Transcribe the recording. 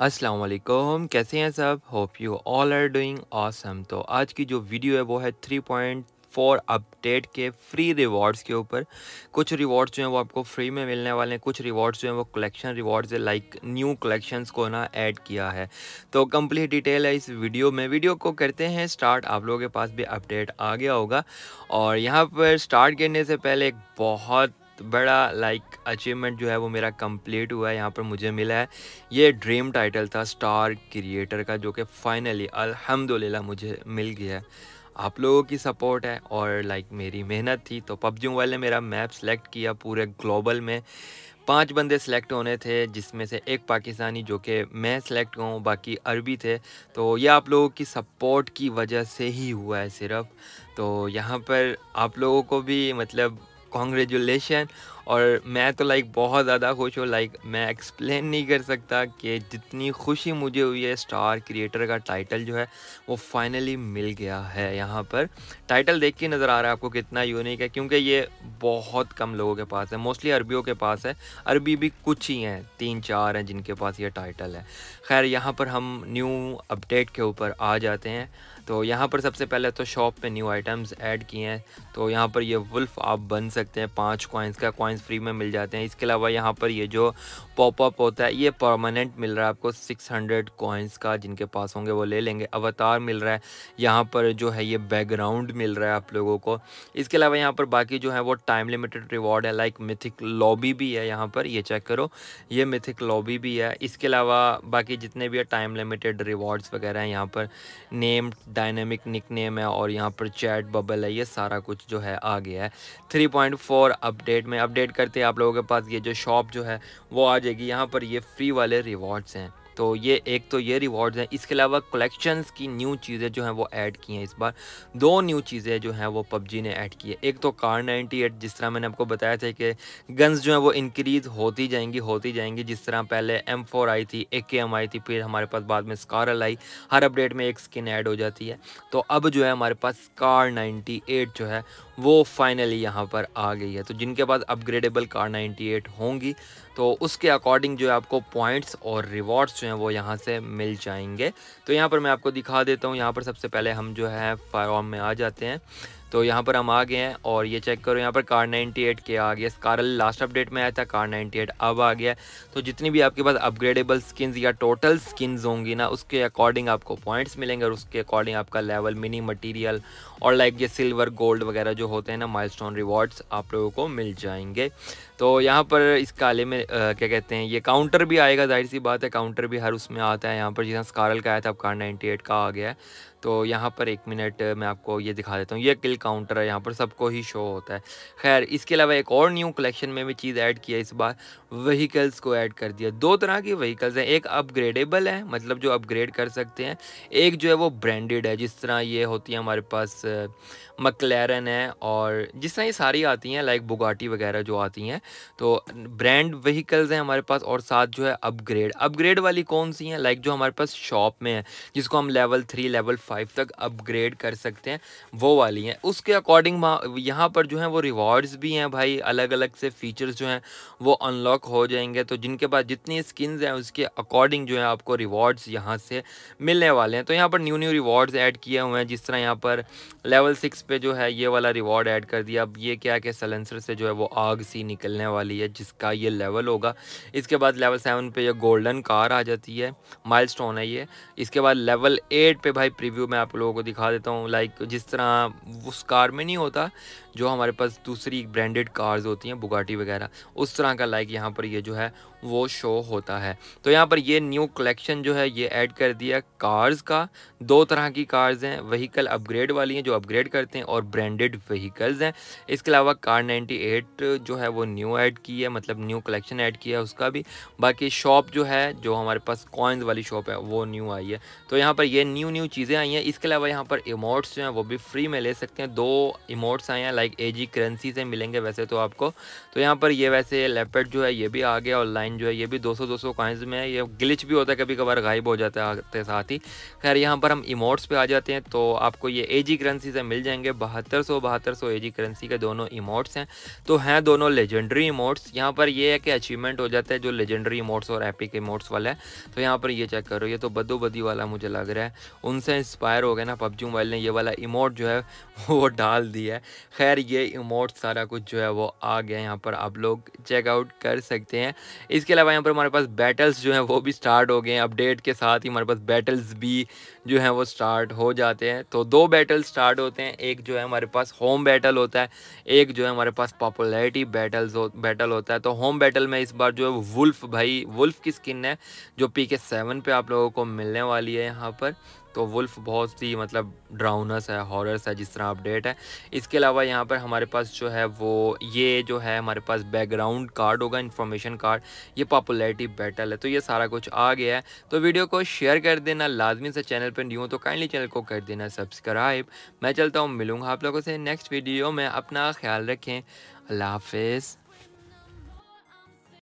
अस्सलाम वालेकुम कैसे हैं सब? Hope you all are doing awesome तो आज की जो वीडियो है, वो है 3.4 अपडेट के फ्री रिवॉर्ड्स के ऊपर। कुछ रिवॉर्ड्स जो हैं, वो आपको फ्री में मिलने वाले हैं। कुछ रिवॉर्ड्स जो हैं, वो कलेक्शन रिवॉर्ड्स है लाइक न्यू कलेक्शंस को ना ऐड किया है। तो कंप्लीट डिटेल है इस वीडियो में। वीडियो को करते हैं स्टार्ट आप लोगों के पास भी अपडेट आ गया होगा। और यहाँ पर स्टार्ट करने से पहले एक बहुत बड़ा लाइक अचीवमेंट जो है वो मेरा कंप्लीट हुआ है, यहाँ पर मुझे मिला है। ये ड्रीम टाइटल था स्टार क्रिएटर का, जो कि फाइनली अल्हम्दुलिल्लाह मुझे मिल गया है। आप लोगों की सपोर्ट है और लाइक मेरी मेहनत थी। तो पबजी वाले मेरा मैप सेलेक्ट किया पूरे ग्लोबल में। पाँच बंदे सेलेक्ट होने थे, जिसमें से एक पाकिस्तानी, जो कि मैं सेलेक्ट हुआ हूँ, बाकी अरबी थे। तो ये आप लोगों की सपोर्ट की वजह से ही हुआ है सिर्फ़। तो यहाँ पर आप लोगों को भी मतलब congratulations. और मैं तो लाइक बहुत ज़्यादा खुश हूँ। लाइक मैं एक्सप्लेन नहीं कर सकता कि जितनी खुशी मुझे हुई है स्टार क्रिएटर का टाइटल जो है, वो फाइनली मिल गया है यहाँ पर। टाइटल देख के नज़र आ रहा है आपको कितना यूनिक है, क्योंकि ये बहुत कम लोगों के पास है। मोस्टली अरबियों के पास है। अरबी भी कुछ ही हैं तीन चार हैं जिनके पास ये टाइटल है। खैर, यहाँ पर हम न्यू अपडेट के ऊपर आ जाते हैं। तो यहाँ पर सबसे पहले तो शॉप पे न्यू आइटम्स ऐड किए हैं। तो यहाँ पर ये वुल्फ आप बन सकते हैं। पाँच कॉइन्स का कॉइन्स फ्री में मिल जाते हैं। इसके अलावा यहाँ पर ये जो पॉपअप होता है, ये परमानेंट मिल रहा है आपको 600 कॉइन्स का, जिनके पास होंगे वो ले लेंगे। अवतार मिल रहा है, यहाँ पर जो है ये बैकग्राउंड मिल रहा है आप लोगों को। इसके अलावा यहाँ पर बाकी जो है वो टाइम लिमिटेड रिवॉर्ड है लाइक मिथिक लॉबी भी है यहाँ पर, ये चेक करो। ये मिथिक लॉबी भी है। इसके अलावा बाकी जितने भी है टाइम लिमिटेड रिवॉर्ड्स वगैरह हैं यहाँ पर। नेम डायनेमिक निक नेम है और यहाँ पर चैट बबल है, ये सारा कुछ जो है आ गया है। 3.4 अपडेट में अपडेट करते हैं आप लोगों के पास ये जो शॉप जो है, वो आ जाएगी। यहाँ पर ये फ्री वाले रिवॉर्ड्स हैं। तो ये एक तो ये रिवॉर्ड्स हैं। इसके अलावा कलेक्शंस की न्यू चीज़ें जो हैं वो ऐड की हैं इस बार। दो न्यू चीज़ें जो हैं वो पबजी ने ऐड की है। एक तो कार 98 जिस तरह मैंने आपको बताया था कि गन्स जो हैं वो इंक्रीज़ होती जाएँगी होती जाएँगी। जिस तरह पहले एम फोर आई थी ए के एम आई थी, फिर हमारे पास बाद में स्कारल आई। हर अपडेट में एक स्किन ऐड हो जाती है। तो अब जो है हमारे पास कार नाइन्टी जो है, वो फाइनली यहाँ पर आ गई है। तो जिनके पास अपग्रेडेबल कार 98 होंगी तो उसके अकॉर्डिंग जो है आपको पॉइंट्स और रिवॉर्ड्स जो हैं वो यहाँ से मिल जाएँगे। तो यहाँ पर मैं आपको दिखा देता हूँ, यहाँ पर सबसे पहले हम जो है फायर में आ जाते हैं। तो यहाँ पर हम आ गए हैं और ये चेक करो, यहाँ पर कार 98 के आ गया। कारल लास्ट अपडेट में आया था कार 98 अब आ गया। तो जितनी भी आपके पास अपग्रेडेबल स्किन्स या टोटल स्किन्स होंगी ना, उसके अकॉर्डिंग आपको पॉइंट्स मिलेंगे और उसके अकॉर्डिंग आपका लेवल मिनी मटीरियल और लाइक ये सिल्वर गोल्ड वगैरह जो होते हैं ना माइलस्टोन रिवॉर्ड्स आप लोगों को मिल जाएँगे। तो यहाँ पर इस काले में आ, क्या कहते हैं ये काउंटर भी आएगा ज़ाहिर सी बात है काउंटर भी हर उसमें आता है। यहाँ पर जिस स्कारल का आया था अब कार नाइन्टी का आ गया है। तो यहाँ पर एक मिनट मैं आपको ये दिखा देता हूँ ये किल काउंटर है यहाँ पर सबको ही शो होता है। खैर इसके अलावा एक और न्यू कलेक्शन में भी चीज़ ऐड किया इस बार वहीकल्स को ऐड कर दिया। दो तरह की वहीकल्स हैं एक अपग्रेडेबल है मतलब जो अपग्रेड कर सकते हैं एक जो है वो ब्रांडेड है जिस तरह ये होती है हमारे पास मकलैरन है और जिस तरह ये सारी आती हैं लाइक बुगाटी वगैरह जो आती हैं तो ब्रांड व्हीकल्स हैं हमारे पास और साथ जो है अपग्रेड अपग्रेड वाली कौन सी हैं? लाइक जो हमारे पास शॉप में है, जिसको हम लेवल थ्री लेवल फाइव तक अपग्रेड कर सकते हैं, वो वाली हैं। उसके अकॉर्डिंग यहाँ पर जो है वो रिवॉर्ड्स भी हैं भाई अलग अलग से फीचर्स जो हैं, वो अनलॉक हो जाएँगे। तो जिनके पास जितनी स्किन्स हैं, उसके अकॉर्डिंग जो है आपको रिवॉर्ड्स यहाँ से मिलने वाले हैं। तो यहाँ पर न्यू न्यू रिवॉर्ड्स ऐड किए हुए हैं, जिस तरह यहाँ पर लेवल सिक्स पे जो है, ये वाला रिवॉर्ड ऐड कर दिया। अब ये क्या कि सलेंसर से जो है वो आग सी निकलने वाली है, जिसका ये लेवल होगा। इसके बाद लेवल सेवन पे ये गोल्डन कार आ जाती है। माइलस्टोन है ये। इसके बाद लेवल एट पे भाई प्रीव्यू में आप लोगों को दिखा देता हूँ। लाइक जिस तरह उस कार में नहीं होता, जो हमारे पास दूसरी ब्रांडेड कार्स होती हैं बुगाटी वगैरह, उस तरह का लाइक यहाँ पर ये जो है, वो शो होता है। तो यहाँ पर ये न्यू कलेक्शन जो है, ये ऐड कर दिया कार्स का। दो तरह की कार्स हैं वहीकल अपग्रेड वाली हैं, जो अपग्रेड करते हैं, और ब्रांडेड वहीकल्स हैं। इसके अलावा कार 98 जो है, वो न्यू ऐड की है मतलब न्यू कलेक्शन ऐड किया है उसका भी। बाकी शॉप जो है, जो हमारे पास कॉइन्स वाली शॉप है, वो न्यू आई है। तो यहाँ पर ये न्यू न्यू चीज़ें आई हैं। इसके अलावा यहाँ पर इमोट्स जो हैं, वो भी फ्री में ले सकते हैं। दो इमोट्स आए हैं लाइक एजी करेंसी से मिलेंगे वैसे तो आपको। तो यहाँ पर ये वैसे लेपेट जो है, ये भी आ गया। और लाइन जो है, ये भी 200 200 कॉइन्स में है। ये ग्लिच भी होता है कभी कभार गायब हो जाता है साथ ही। खैर, यहाँ पर हम इमोट्स पे आ जाते हैं तो आपको ये ए जी करेंसी से मिल जाएँगे। बहत्तर सौ बहत्तर सौ ए जी करेंसी के दोनों इमोट्स हैं। तो हैं दोनों लेजेंडरी इमोट्स यहाँ पर ये है कि अचीवमेंट हो जाता है जो लेजेंडरी इमोट्स और एपिक इमोट्स वाला है। तो यहाँ पर ये चेक करो, ये तो बदो बदी वाला मुझे लग रहा है। उनसे इंस्पायर हो गए ना, पबजी मोबाइल ने ये वाला इमोट जो है, वो डाल दिया है। खैर, ये इमोट सारा कुछ जो है, वो आ गया यहाँ पर। आप लोग चेकआउट कर सकते हैं। इसके अलावा यहाँ पर हमारे पास बैटल्स जो हैं, वो भी स्टार्ट हो गए हैं। अपडेट के साथ ही हमारे पास बैटल्स भी जो हैं, वो स्टार्ट हो जाते हैं। तो दो बैटल स्टार्ट होते हैं। एक जो है, हमारे पास होम बैटल होता है। एक जो है, हमारे पास पॉपुलरिटी बैटल्स हो बैटल होता है तो होम बैटल में इस बार जो है वुल्फ भाई, वुल्फ की स्किन है, जो पी के सेवन पर आप लोगों को मिलने वाली है यहाँ पर। तो वुल्फ बहुत सी मतलब ड्राउनस है हॉरर्स है, जिस तरह अपडेट है। इसके अलावा यहाँ पर हमारे पास जो है वो, ये जो है हमारे पास बैकग्राउंड कार्ड होगा इन्फॉर्मेशन कार्ड ये पॉपुलैरिटी बैटल है। तो ये सारा कुछ आ गया है। तो वीडियो को शेयर कर देना, लाजमी से चैनल पर न्यू हो तो काइंडली चैनल को कर देना सब्सक्राइब मैं चलता हूँ, मिलूँगा आप लोगों से नेक्स्ट वीडियो में। अपना ख्याल रखें। अल्लाह हाफिज़।